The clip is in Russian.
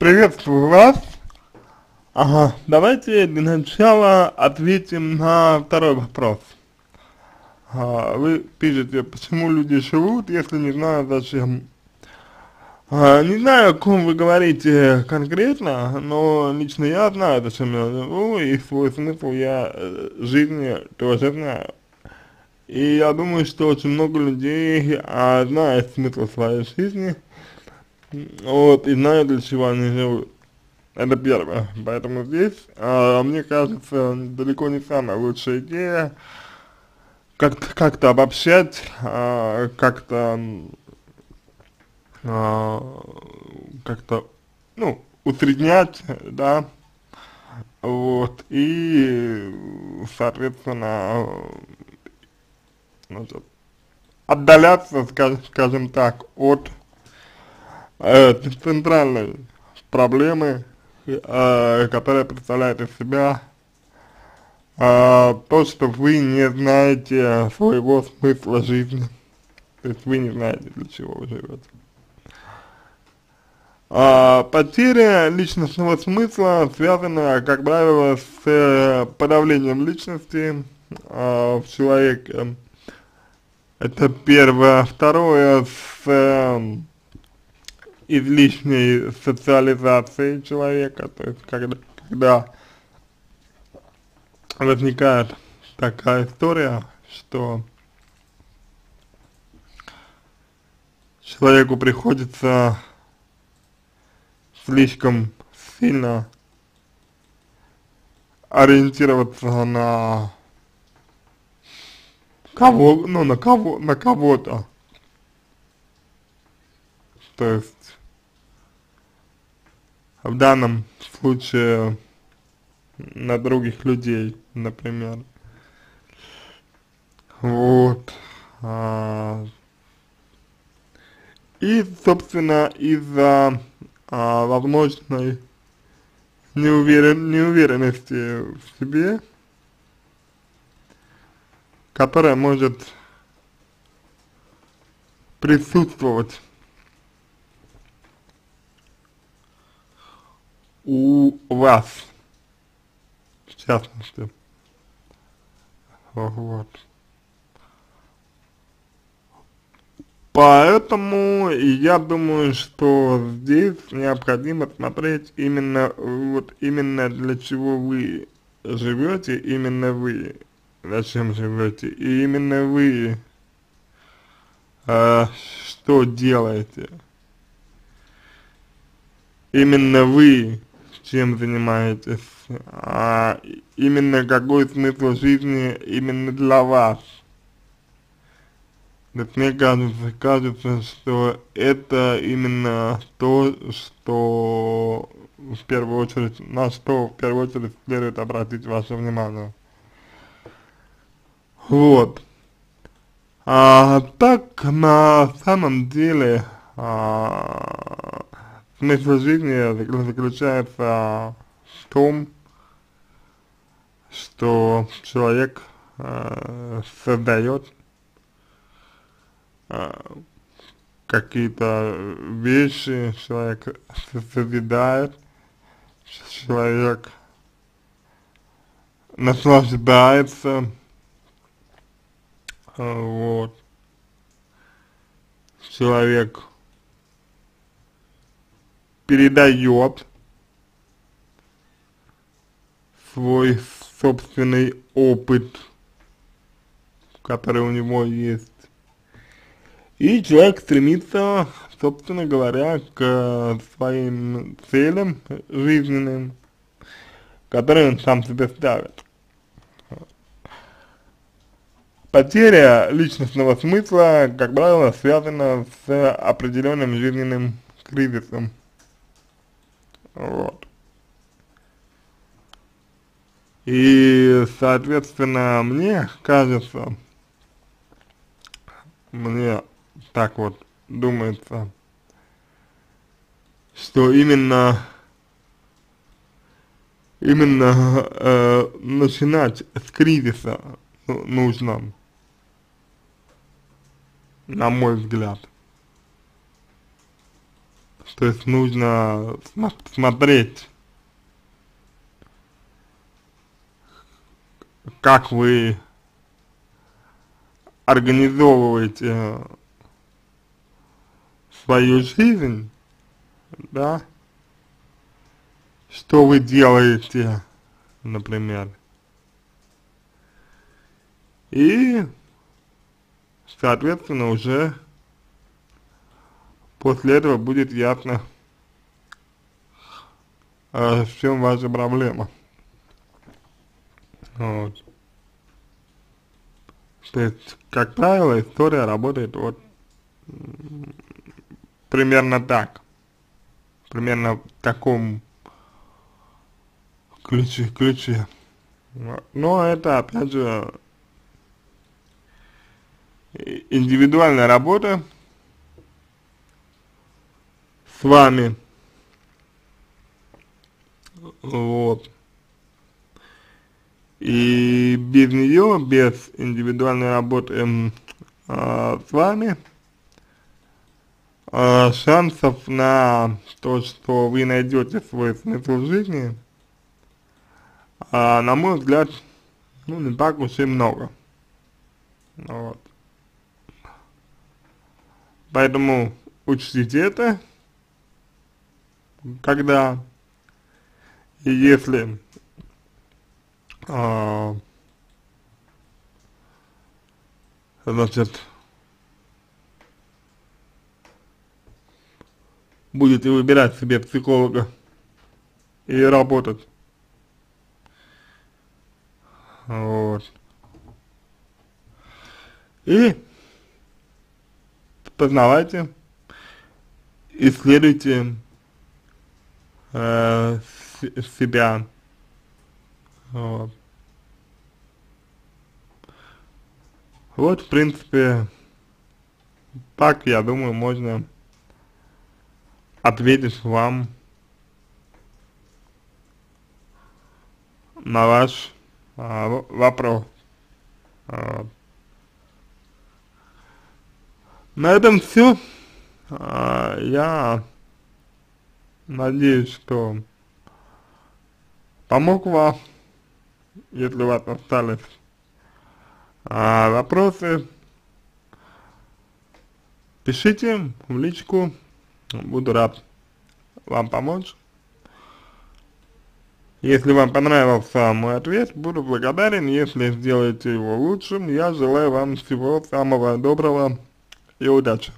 Приветствую вас. Ага, давайте для начала ответим на второй вопрос. А, вы пишете, почему люди живут, если не знают зачем. А, не знаю, о ком вы говорите конкретно, но лично я знаю, зачем я живу, и свой смысл я э, жизни тоже знаю. И я думаю, что очень много людей а, знают смысл своей жизни, вот, и знаю, для чего они живут. Это первое. Поэтому здесь, а, мне кажется, далеко не самая лучшая идея как-то как, -то, обобщать, а, как-то а, как-то, ну, усреднять, да, вот, и, соответственно, значит, отдаляться, скажем, скажем так, от э, центральной проблемы, э, которая представляет из себя э, то, что вы не знаете своего смысла жизни. То есть вы не знаете, для чего вы живете. А, потеря личностного смысла связана, как правило, с подавлением личности э, в человеке. Это первое. Второе, с излишней социализации человека, то есть когда, когда возникает такая история, что человеку приходится слишком сильно ориентироваться на кого, ну, на кого, на кого-то. То есть, в данном случае на других людей, например. Вот. А, и, собственно, из-за а, возможной неуверен, неуверенности в себе, которая может присутствовать у вас, в частности. Вот. Поэтому я думаю, что здесь необходимо смотреть именно, вот именно для чего вы живете, именно вы, зачем живете, и именно вы, э, что делаете. Именно вы чем занимаетесь, а именно какой смысл жизни именно для вас. Вот мне кажется, кажется, что это именно то, что в первую очередь, на что в первую очередь следует обратить ваше внимание. Вот. А так, на самом деле, а, смысл жизни заключается в том, что человек а, создает какие-то вещи, человек созидает, человек наслаждается, вот, человек передает свой собственный опыт, который у него есть и человек стремится, собственно говоря, к своим целям жизненным, которые он сам себе ставит. Потеря личностного смысла, как правило, связана с определенным жизненным кризисом. Вот. И, соответственно, мне кажется, мне так вот думается, что именно именно э, начинать с кризиса нужно, на мой взгляд. То есть нужно см смотреть, как вы организовываете свою жизнь, да, что вы делаете, например, и, соответственно, уже после этого будет ясно, э, в чем ваша проблема. Вот. То есть, как правило, история работает вот примерно так. Примерно в таком ключе, ключе. Но это, опять же, индивидуальная работа с вами. Вот. И без нее, без индивидуальной работы э, с вами, э, шансов на то, что вы найдете свой смысл жизни, э, на мой взгляд, ну, не так уж и много. Вот. Поэтому учтите это, когда и если а, значит, будете выбирать себе психолога и работать. Вот. И познавайте, исследуйте э, себя. Вот. вот, в принципе, так, я думаю, можно ответить вам на ваш а, вопрос. На этом все. А, я надеюсь, что помог вам, если у вас остались а, вопросы. Пишите в личку, буду рад вам помочь. Если вам понравился мой ответ, буду благодарен, если сделаете его лучшим. Я желаю вам всего самого доброго и удачи.